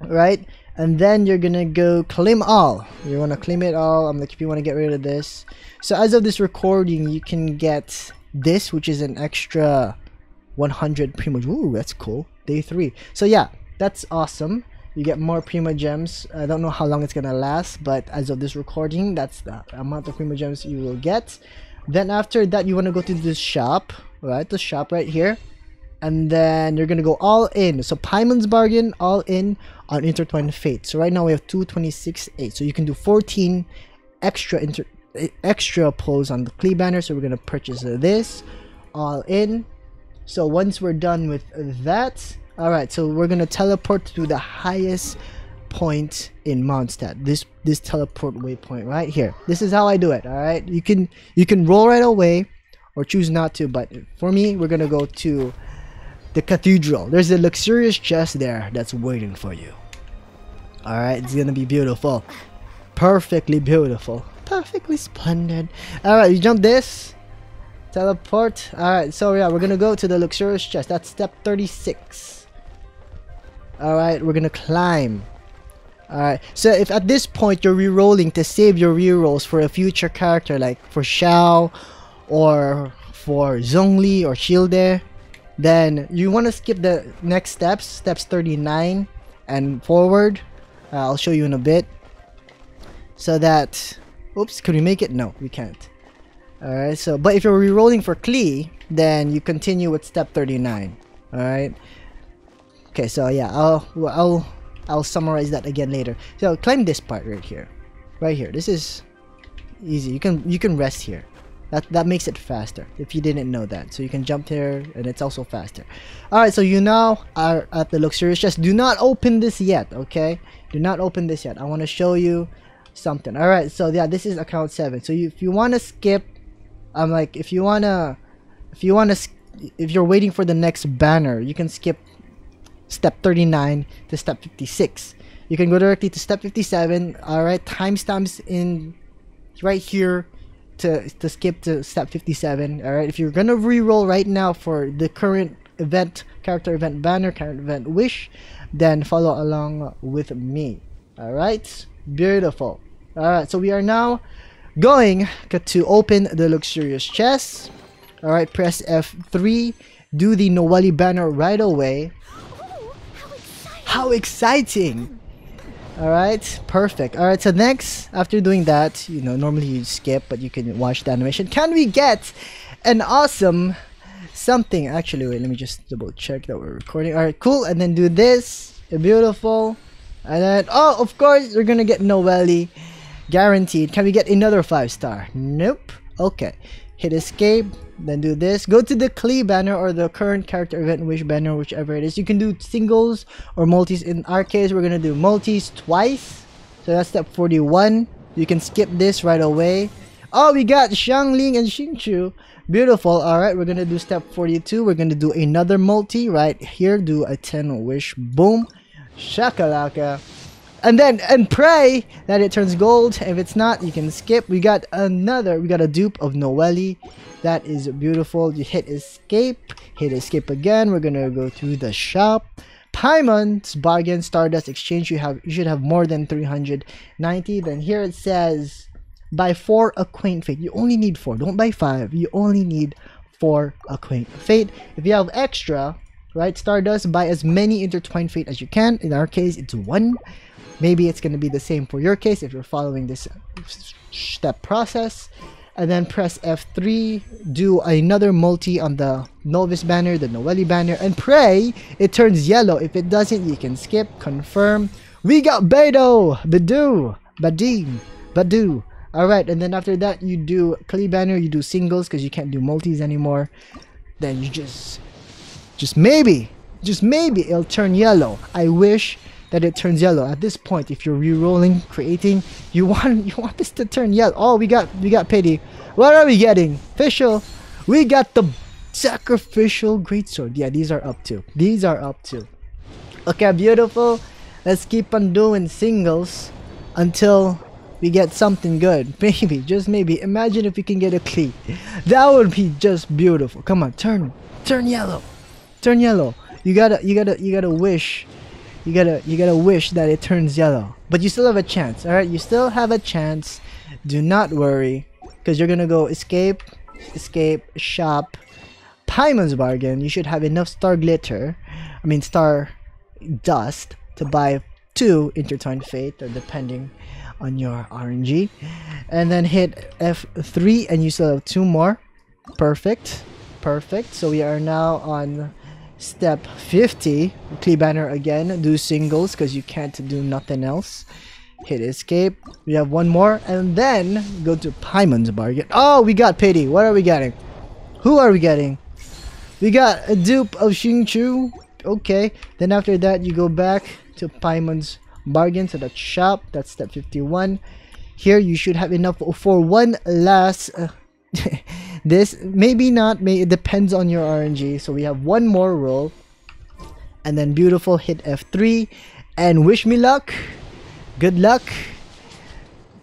right? And then you're gonna go claim all. You want to claim it all i'm like if you want to get rid of this. So as of this recording you can get this which is an extra 100 primo ooh that's cool. Day three. So yeah that's awesome. You get more Primogems. I don't know how long it's gonna last but as of this recording that's the amount of Primogems you will get. Then after that you want to go to this shop right? The shop right here. And then you're gonna go all in. So Paimon's bargain all in on intertwined fate. So right now we have 226 8 so you can do 14 extra inter extra pulls on the Klee banner. So we're gonna purchase this all in. So once we're done with that all right so we're gonna teleport to the highest point in Mondstadt this this teleport waypoint right here this is how I do it all right you can you can roll right away or choose not to but for me we're gonna go to the cathedral there's a luxurious chest there that's waiting for you Alright, it's gonna be beautiful. Perfectly beautiful. Perfectly splendid. Alright, you jump this. Teleport. Alright, so yeah, we're gonna go to the luxurious chest. That's step 36. Alright, we're gonna climb. Alright, so if at this point you're re-rolling to save your re-rolls for a future character like for Xiao or for Zhongli or Childe, then you want to skip the next steps, steps 39 and forward. Uh, I'll show you in a bit. So that, oops, can we make it? No, we can't. Alright, so, but if you're re-rolling for Klee, then you continue with step 39. Alright. Okay, so yeah, I'll, I'll, I'll summarize that again later. So climb this part right here. Right here. This is easy. You can, you can rest here. That, that makes it faster if you didn't know that. So you can jump here and it's also faster. Alright, so you now are at the luxurious chest. Do not open this yet, okay? Do not open this yet. I want to show you something. Alright, so yeah, this is account 7. So you, if you want to skip, I'm like, if you want to, if you want to, if you're waiting for the next banner, you can skip step 39 to step 56. You can go directly to step 57. Alright, timestamps in right here to, to skip to step 57. Alright, if you're gonna re-roll right now for the current event, character event banner, current event wish, then follow along with me. Alright, beautiful. Alright, so we are now going to open the luxurious chest. Alright, press F3, do the Noelle banner right away. How exciting! Alright, perfect. Alright, so next, after doing that, you know, normally you skip, but you can watch the animation. Can we get an awesome something? Actually, wait, let me just double check that we're recording. Alright, cool. And then do this. Beautiful. And then, oh, of course, we're gonna get Noelle. Guaranteed. Can we get another 5 star? Nope. Okay. Hit escape. Then do this. Go to the Klee banner or the current character event wish banner, whichever it is. You can do singles or multis. In our case, we're gonna do multis twice. So that's step 41. You can skip this right away. Oh, we got Xiangling and Xingqiu. Beautiful. Alright, we're gonna do step 42. We're gonna do another multi right here. Do a 10 wish. Boom. Shakalaka. And then, and pray that it turns gold. If it's not, you can skip. We got another, we got a dupe of Noelle. That is beautiful. You hit escape. Hit escape again. We're gonna go to the shop. Paimon's bargain Stardust exchange. You have you should have more than 390. Then here it says buy four acquaint fate. You only need four. Don't buy five. You only need four acquaint fate. If you have extra, right, Stardust buy as many intertwined fate as you can. In our case, it's one. Maybe it's going to be the same for your case if you're following this step process. And then press F3, do another multi on the Novice banner, the Noelle banner, and pray it turns yellow. If it doesn't, you can skip, confirm. We got Beidou, Badu, Badim, Badu. Alright, and then after that, you do Klee banner, you do singles because you can't do multis anymore. Then you just, just maybe, just maybe it'll turn yellow. I wish that it turns yellow. At this point, if you're re-rolling, creating, you want you want this to turn yellow. Oh, we got we got pity. What are we getting? Official. We got the sacrificial greatsword. Yeah, these are up to. These are up to. Okay, beautiful. Let's keep on doing singles until we get something good. Maybe, just maybe. Imagine if we can get a Klee. That would be just beautiful. Come on, turn, turn yellow, turn yellow. You gotta, you gotta, you gotta wish you gotta you gotta wish that it turns yellow. But you still have a chance all right? You still have a chance. Do not worry because you're gonna go escape escape shop. Paimon's bargain you should have enough star glitter i mean star dust to buy two intertwined fate or depending on your rng and then hit f3 and you still have two more. Perfect perfect. So we are now on Step 50, Klee banner again, do singles because you can't do nothing else. Hit escape. We have one more and then go to Paimon's bargain. Oh, we got pity. What are we getting? Who are we getting? We got a dupe of Xingqiu. Okay. Then after that, you go back to Paimon's bargain. to that's shop. That's step 51. Here, you should have enough for one last... Uh, this maybe not may it depends on your rng so we have one more roll and then beautiful hit f3 and wish me luck Good luck.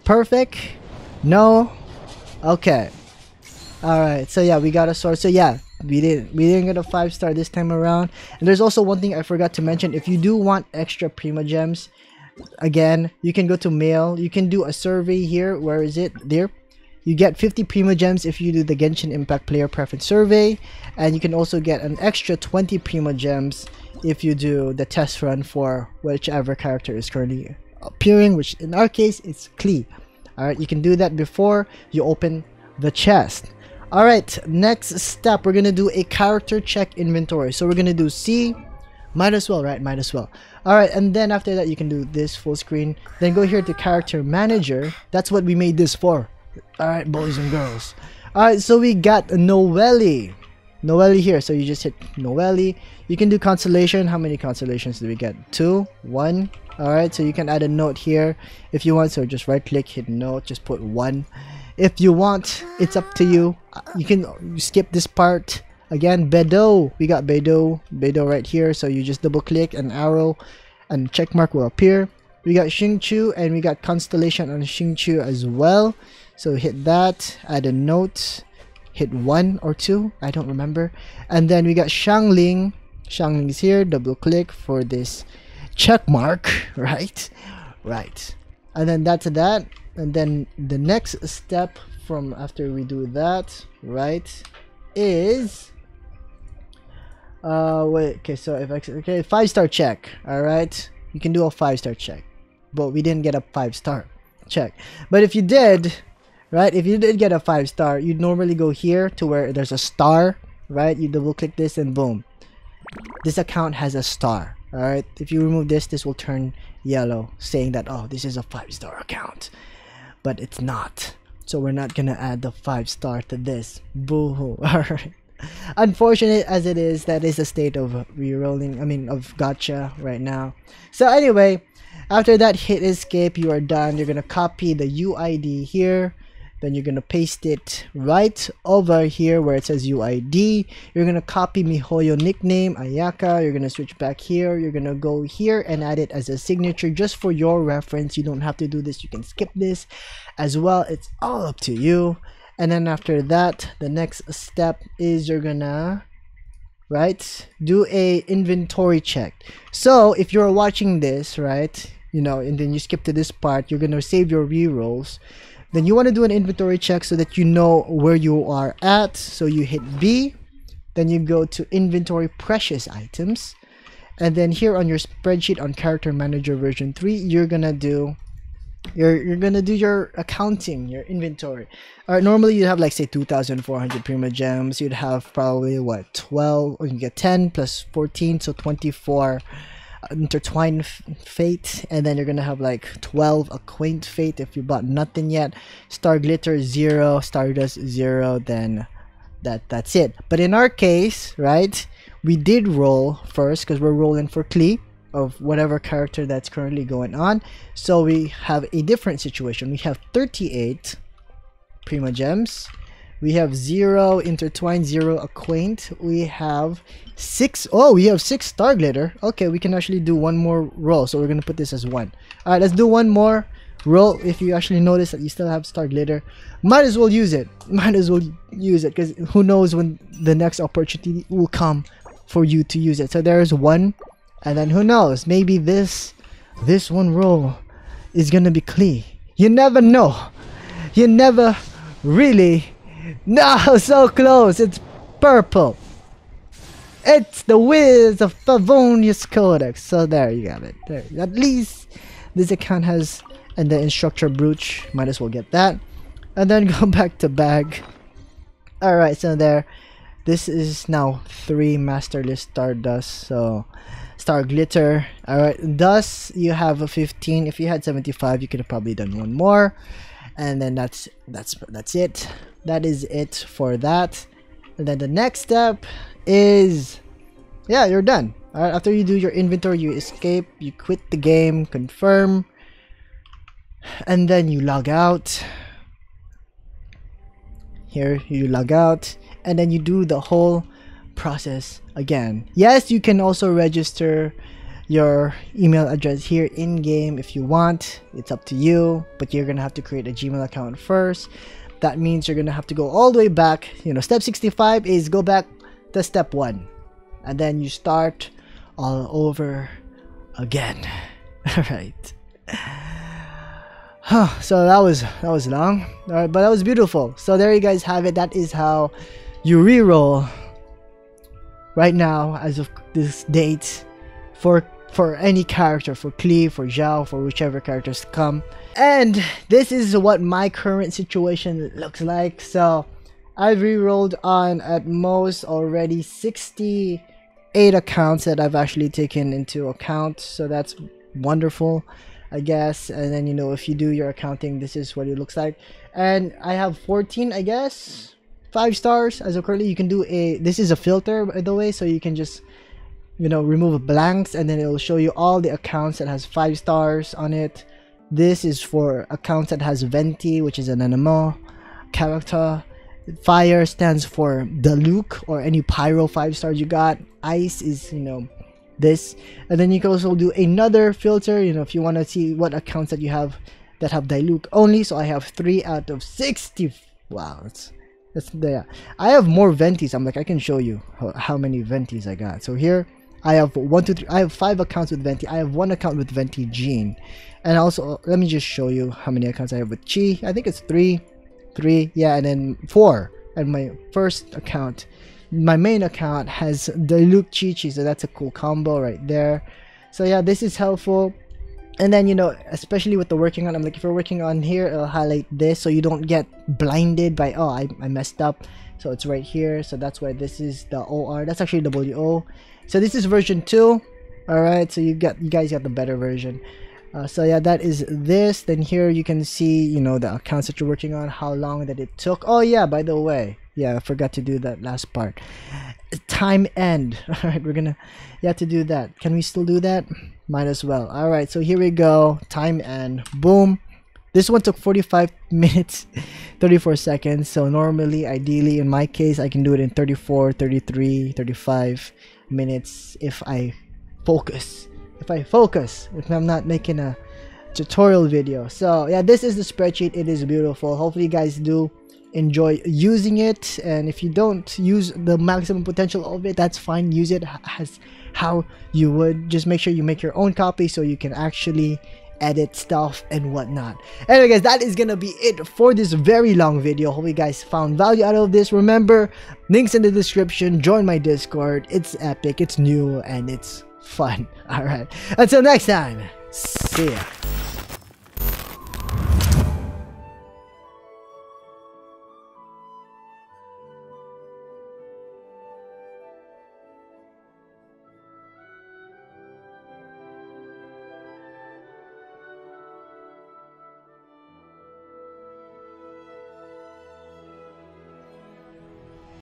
Perfect. No. Okay. All right. So yeah, we got a sword. So yeah, we didn't we didn't get a five star this time around. And there's also one thing I forgot to mention. If you do want extra Primogems, again, you can go to mail. You can do a survey here. Where is it? There. You get 50 Primogems if you do the Genshin Impact Player Preference Survey, and you can also get an extra 20 Primogems if you do the test run for whichever character is currently appearing, which in our case it's Klee. Alright, you can do that before you open the chest. Alright, next step, we're gonna do a character check inventory. So we're gonna do C, might as well, right? Might as well. Alright, and then after that you can do this full screen. Then go here to character manager. That's what we made this for. Alright, boys and girls. Alright, so we got Noelle. Noelle here. So you just hit Noelle. You can do constellation. How many constellations do we get? Two? One? Alright, so you can add a note here if you want. So just right click, hit note, just put one. If you want, it's up to you. You can skip this part. Again, Beidou. We got Beidou. Beidou right here. So you just double click an arrow and check mark will appear. We got Xingqiu and we got Constellation on Xingqiu as well. So hit that, add a note, hit one or two, I don't remember. And then we got Xiangling. Xiangling is here, double click for this check mark, right? Right. And then that's that. And then the next step from after we do that, right, is uh wait okay so if I okay five star check all right you can do a five star check but we didn't get a five star check but if you did right? If you did get a five star you'd normally go here to where there's a star right? You double click this and boom. This account has a star all right if you remove this this will turn yellow saying that oh this is a five star account. But it's not. So we're not gonna add the five star to this. Boo hoo all right unfortunate as it is that is the state of re-rolling i mean of gacha right now. So anyway after that hit escape you are done. You're gonna copy the uid here then you're gonna paste it right over here where it says uid you're gonna copy mihoyo nickname ayaka. You're gonna switch back here. You're gonna go here and add it as a signature just for your reference. You don't have to do this. You can skip this as well. It's all up to you. And then after that the next step is you're gonna right do a inventory check. So if you're watching this right you know and then you skip to this part you're gonna save your rerolls then you want to do an inventory check so that you know where you are at. So you hit b then you go to inventory precious items. And then here on your spreadsheet on character manager version 3 you're gonna do you're you're gonna do your accounting your inventory. All right normally you'd have like say 2400 Primogems. You'd have probably what 12 or you get 10 plus 14 so 24 intertwined fate and then you're gonna have like 12 acquaint fate if you bought nothing yet. Star glitter zero. Stardust zero. Then that that's it. But in our case right we did roll first because we're rolling for Klee of whatever character that's currently going on. So we have a different situation. We have 38 Primogems we have zero intertwined zero acquaint. We have six oh we have six star glitter. Okay we can actually do one more roll. So we're gonna put this as one. All right let's do one more roll. If you actually notice that you still have star glitter might as well use it. Might as well use it because who knows when the next opportunity will come for you to use it. So there's one and then who knows? Maybe this this one roll is gonna be clean. you never know. You never really no so close it's purple it's the Wiz of Favonius Codex. So there you have it. There. At least this account has and the instructor brooch. Might as well get that. And then go back to bag. Alright, so there. This is now three Masterless stardust. So star glitter. Alright, thus you have a 15. If you had 75, you could have probably done one more. And then that's that's that's it. That is it for that. And then the next step is yeah you're done all right after you do your inventory you escape you quit the game confirm and then you log out here you log out and then you do the whole process again yes you can also register your email address here in game if you want. It's up to you, but you're gonna have to create a Gmail account first. That means you're gonna have to go all the way back. You know, step 65 is go back to step one, and then you start all over again. all right. So that was that was long, all right, but that was beautiful. So there you guys have it. That is how you re-roll right now as of this date for for any character for Klee, for Xiao, for whichever characters come. And this is what my current situation looks like. So I've re-rolled on at most already 68 accounts that I've actually taken into account. So that's wonderful. I guess and then you know if you do your accounting this is what it looks like and I have 14 I guess five stars as of currently you can do a this is a filter by the way so you can just you know remove blanks and then it will show you all the accounts that has five stars on it this is for accounts that has venti which is an Anemo character fire stands for Diluc or any pyro five stars you got. Ice is you know this. And then you can also do another filter you know if you want to see what accounts that you have that have Diluc only. So I have 3 out of 60 wow that's that's there I have more ventis. I'm like I can show you how, how many ventis I got. So here I have one two three I have five accounts with venti. I have one account with venti Jean and also let me just show you how many accounts I have with Chi I think it's three three yeah and then four and my first account my main account has the Luke Qiqi, so that's a cool combo right there. So yeah, this is helpful. And then, you know, especially with the working on, I'm like, if you're working on here, it'll highlight this so you don't get blinded by, oh, I, I messed up. So it's right here. So that's why this is the OR. That's actually WO. So this is version 2. Alright, so you got you guys got the better version. Uh, so yeah, that is this. Then here you can see, you know, the accounts that you're working on, how long that it took. Oh yeah, by the way, yeah i forgot to do that last part. Time end. All right we're gonna have to do that. Can we still do that? Might as well. All right so here we go. Time end. Boom. This one took 45 minutes 34 seconds. So normally ideally in my case i can do it in 34 33 35 minutes if i focus if i focus if i'm not making a tutorial video. So yeah this is the spreadsheet. It is beautiful. Hopefully you guys do enjoy using it. And if you don't use the maximum potential of it that's fine. Use it as how you would. Just make sure you make your own copy so you can actually edit stuff and whatnot. Anyway guys that is gonna be it for this very long video. Hope you guys found value out of this. Remember links in the description. Join my discord. It's epic. It's new and it's fun. All right. Until next time. See ya